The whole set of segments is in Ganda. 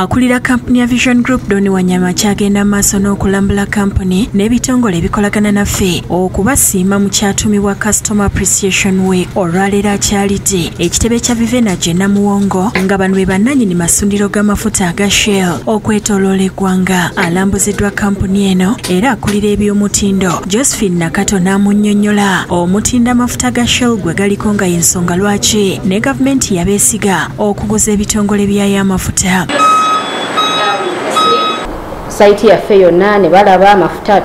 akulira kampuni ya vision group doni wanyama kyagenda maaso n'okulambula kampuni n'ebitongole ebikolagana naffe. Okubasiima mu kyatumibwa customer appreciation week olwaleero akyalidde ekitebe kya vivenaje namuwongo nga bano be bannanyini masundiro g'amafuta aga shell. Okwetoloola eggwanga alambuziddwa kampuni eno era akulira eby'omutindo. Josephine nakato n'amunnyonnyola. Omutindo amafuta ga shell gwe galiko nga y'ensonga lwaki? Ne gavumenti yabeesiga okuguza ebitongole byayo amafuta saiti yaffe yonna ne balaba amafuta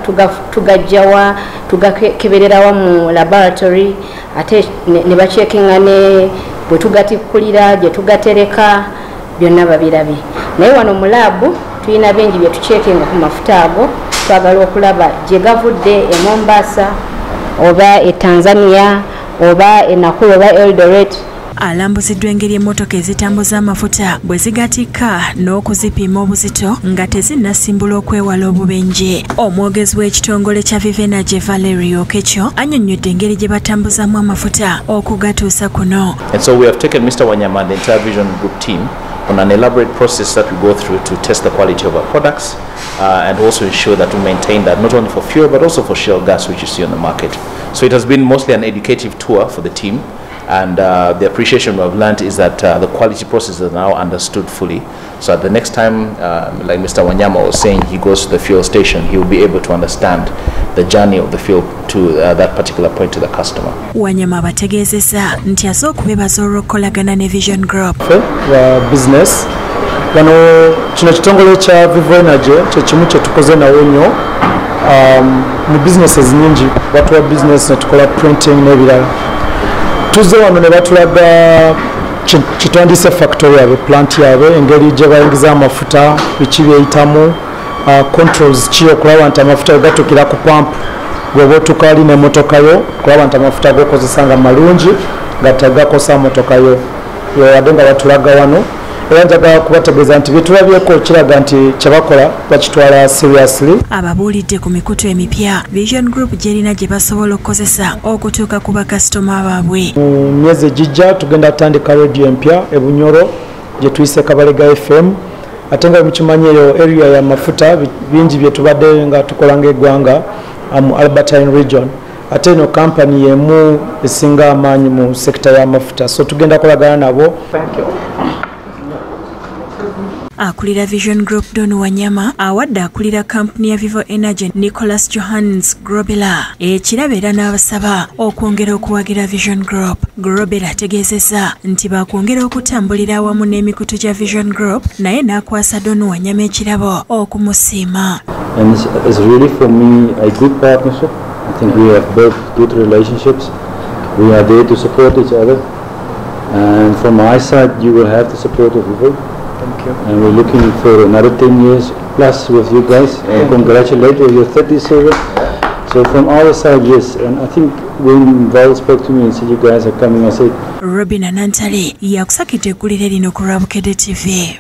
tugajjawa tugakebererawa mu laboratory ate ne bakyekinga ne bwe tugatikulira gye tugatereka byonna babirabye. Naye wano mu laabu tulina bingi bye tukyekinga ku mafuta ago twagala okulaba gye gavudde e mombasa oba e tanzania oba e nakuru oba eldoret alambuziddwa engeri emmotoka ezitambuza amafuta bwe zigatikka n'okuzipima obuzito nga tezinnasimbula okwewala obubenje omwogezi w'ekitongole kya vivenaje valerio okekyo annyonnyodde engeri gye batambuzamu amafuta okugatuusa kuno And so we have taken Mr. Wanyama and the entire Vision Group team on an elaborate process that we go through to test the quality of our products uh, and also ensure that we maintain that not only for fuel but also for shale gas which you see on the market. So it has been mostly an educative tour for the team and uh, the appreciation we have learned is that uh, the quality process is now understood fully. So at the next time, um, like Mr. Wanyama was saying, he goes to the fuel station, he will be able to understand the journey of the fuel to uh, that particular point to the customer. wanyama abategeezezza nti zoro kola olw'okukolagana ne vision group wa bizinesi wano kino kitongole kya vivo energy kyekimu kyetukoze nawo nnyo um, mu businesses nyingi batuwa na tukola printing n'ebirala tuzze wano ne batulaga ki- kitwandiise factory yabwe plant yabwe engeri gye bayingiza amafuta biki byeyitamu uh, controls ki okulaba nti amafuta we gatukira ku pampu bw'oba otuuka wali n'emmotoka yo okulaba nti amafuta gokozesa nga malungi nga tegakosa motoka yo wadde nga batulaga wano era njagala kubategeeza nti byetulabyeko kiraga nti kyebakola bakitwala seriously. Ababuulidde ku mikutu emipya vision group gyerina gye basobola okukozesa okutuuka ku bakasitoma baabwe. Mu myezi egijja tugenda kutandika radio empya ebunyoro gye tuyise kabalega fm ate nga mukimanyi eyo area yamafuta bi- bingi byetubadde nga tukola ngaeggwanga mu albertine region. Ate eno kampani yemu esinga amaanyi mu sekita y'amafuta so tugenda kolagana nabo akulira vision group don wanyama awadde akulira kampuni ya vivo energy nicholas johannes grobela ekirabo era n'abasaba okwongera okuwagira vision group grobela ategeezezza nti bakwongera okutambulira awamu n'emikutu gya vision group naye n'akwasa don wanyama ekirabo okumusiima. I think we have built good relationships. We are there to support each other. And from my side, you will have the support of Vivo. Thank you. And we're looking for another 10 years plus with you guys. And congratulate you on your 37. So from our side, yes. And I think when Val spoke to me and said you guys are coming, I said, robin anantale yakusakidde eggulire lino ku lwabukedde tv